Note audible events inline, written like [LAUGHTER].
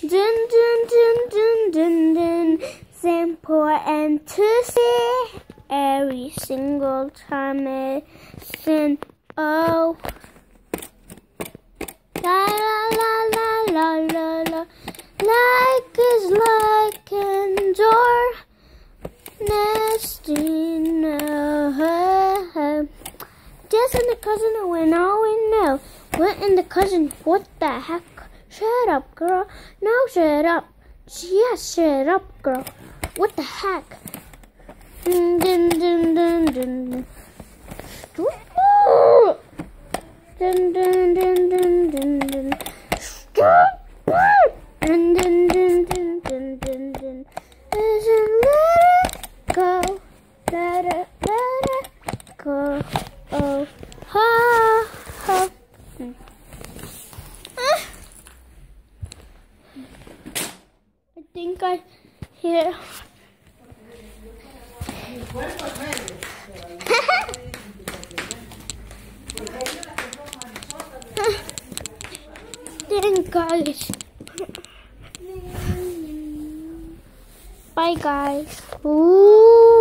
Dun dun dun dun dun dun. It's important to see every single time it's in oh. La la la la la la la. Like is like and door nesting. Uh, just in the cousin when now we know. What in the cousin? What the heck? Shut up, girl. No, shut up. Yes, shut up, girl. What the heck? Dun dun dun dun dun. Ooh. Dun dun dun dun dun dun. Dun dun dun dun dun dun dun. Listen, let it go. Let it, let it go. Oh, think I hear. [LAUGHS] Then guys. Bye guys. Ooh.